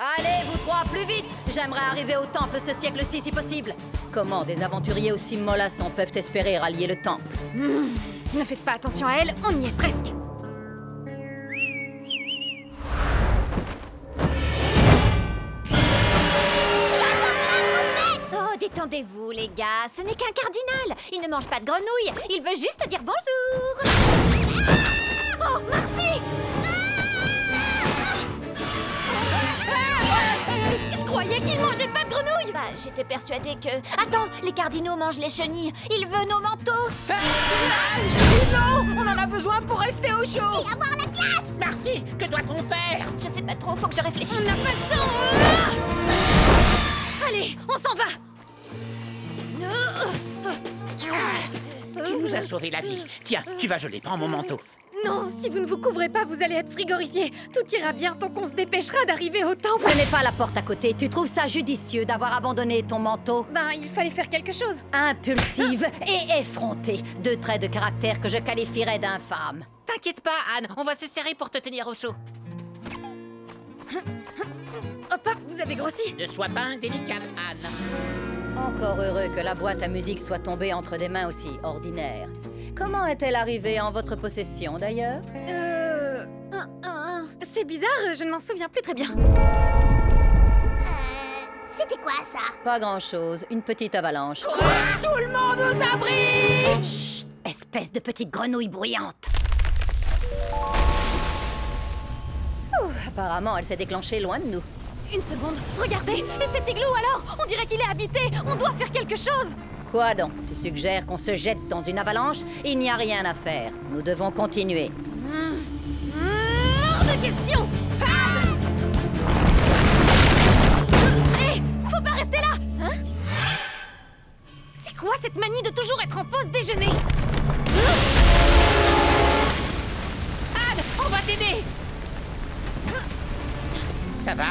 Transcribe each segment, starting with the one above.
Allez, vous trois, plus vite J'aimerais arriver au temple ce siècle-ci si possible. Comment des aventuriers aussi mollassons peuvent espérer rallier le temple? Hmm, Ne faites pas attention à elle, on y est presque. Oh, détendez-vous, les gars. Ce n'est qu'un cardinal. Il ne mange pas de grenouilles. Il veut juste dire bonjour. Oh, merci Je croyais qu'il mangeait pas de grenouilles Bah, j'étais persuadée que... Attends, les cardinaux mangent les chenilles. Il veut nos manteaux. Non On en a besoin pour rester au chaud Et avoir la glace Marcy, que doit-on faire? Je sais pas trop, faut que je réfléchisse. On n'a pas le temps Ah Allez, on s'en va Tu nous as sauvé la vie? Tiens, tu vas geler, prends mon manteau. Non, si vous ne vous couvrez pas, vous allez être frigorifié. Tout ira bien tant qu'on se dépêchera d'arriver au temple. Ce n'est pas la porte à côté. Tu trouves ça judicieux d'avoir abandonné ton manteau? Ben, il fallait faire quelque chose. Impulsive et effrontée. Deux traits de caractère que je qualifierais d'infâmes. T'inquiète pas, Anne, on va se serrer pour te tenir au chaud. Hop hop, vous avez grossi. Ne sois pas indélicate, Anne. Encore heureux que la boîte à musique soit tombée entre des mains aussi ordinaires. Comment est-elle arrivée en votre possession d'ailleurs Euh... C'est bizarre, je ne m'en souviens plus très bien. C'était quoi ça Pas grand-chose, une petite avalanche. Tout le monde aux abris Chut Espèce de petite grenouille bruyante Ouh, Apparemment, elle s'est déclenchée loin de nous. Une seconde, regardez Et cet igloo alors On dirait qu'il est habité On doit faire quelque chose Quoi donc Tu suggères qu'on se jette dans une avalanche Il n'y a rien à faire. Nous devons continuer. Hors de question Hé Faut pas rester là Hein C'est quoi cette manie de toujours être en pause déjeuner Anne, on va t'aider Ça va?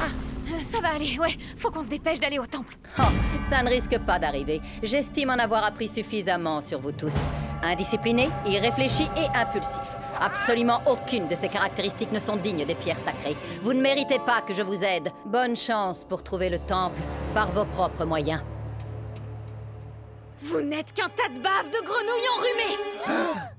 Ça va aller, ouais. Faut qu'on se dépêche d'aller au temple. Oh, ça ne risque pas d'arriver. J'estime en avoir appris suffisamment sur vous tous. Indiscipliné, irréfléchi et impulsif. Absolument aucune de ces caractéristiques ne sont dignes des pierres sacrées. Vous ne méritez pas que je vous aide. Bonne chance pour trouver le temple par vos propres moyens. Vous n'êtes qu'un tas de bave de grenouilles enrhumées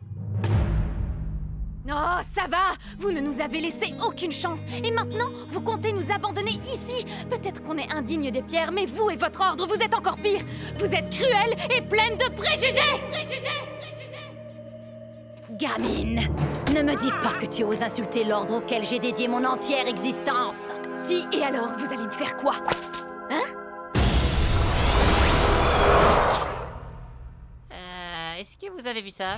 Oh, ça va. Vous ne nous avez laissé aucune chance. Et maintenant, vous comptez nous abandonner ici. Peut-être qu'on est indigne des pierres, mais vous et votre ordre, vous êtes encore pire. Vous êtes cruels et pleines de préjugés. Préjugés Gamine, ne me dis pas que tu oses insulter l'ordre auquel j'ai dédié mon entière existence. Si, et alors, vous allez me faire quoi? Hein? Euh, est-ce que vous avez vu ça?